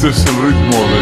tussen ritmode